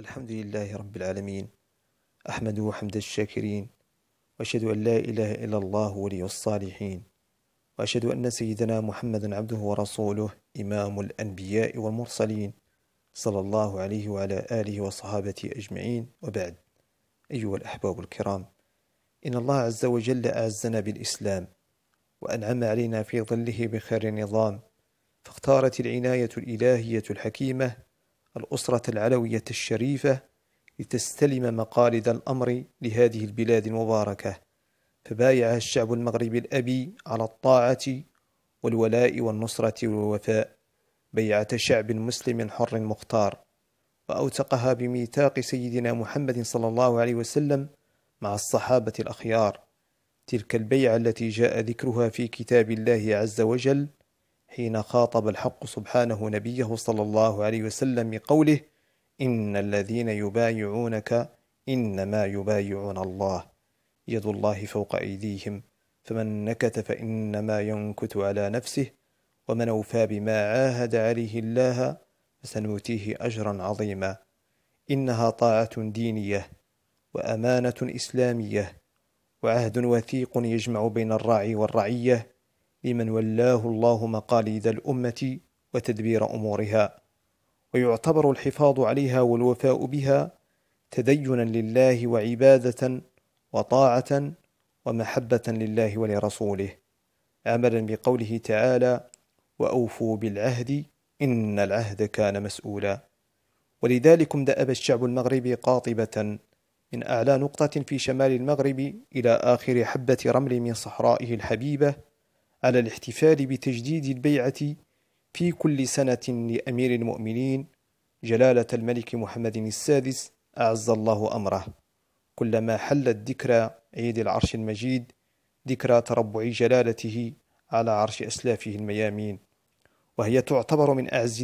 الحمد لله رب العالمين أحمده حمد الشاكرين وأشهد أن لا إله إلا الله ولي الصالحين وأشهد أن سيدنا محمدا عبده ورسوله إمام الأنبياء والمرسلين صلى الله عليه وعلى آله وصحابته أجمعين وبعد. أيها الأحباب الكرام إن الله عز وجل أعزنا بالإسلام وأنعم علينا في ظله بخير نظام فاختارت العناية الإلهية الحكيمة الأسرة العلوية الشريفة لتستلم مقاليد الأمر لهذه البلاد المباركة فبايعها الشعب المغربي الأبي على الطاعة والولاء والنصرة والوفاء. بيعة شعب مسلم حر مختار وأوثقها بميثاق سيدنا محمد صلى الله عليه وسلم مع الصحابة الأخيار. تلك البيعة التي جاء ذكرها في كتاب الله عز وجل حين خاطب الحق سبحانه نبيه صلى الله عليه وسلم بقوله إن الذين يبايعونك إنما يبايعون الله. يد الله فوق أيديهم فمن نكث فإنما ينكث على نفسه ومن أوفى بما عاهد عليه الله فسنؤتيه أجرا عظيما. إنها طاعة دينية وأمانة إسلامية وعهد وثيق يجمع بين الراعي والرعية لمن ولاه الله مقاليد الأمة وتدبير أمورها ويعتبر الحفاظ عليها والوفاء بها تدينا لله وعبادة وطاعة ومحبة لله ولرسوله. عملا بقوله تعالى وأوفوا بالعهد إن العهد كان مسؤولا ولذلكم دأب الشعب المغربي قاطبة من أعلى نقطة في شمال المغرب إلى آخر حبة رمل من صحرائه الحبيبة على الاحتفال بتجديد البيعة في كل سنة لأمير المؤمنين جلالة الملك محمد السادس أعز الله أمره. كلما حلت ذكرى عيد العرش المجيد ذكرى تربع جلالته على عرش أسلافه الميامين وهي تعتبر من أعز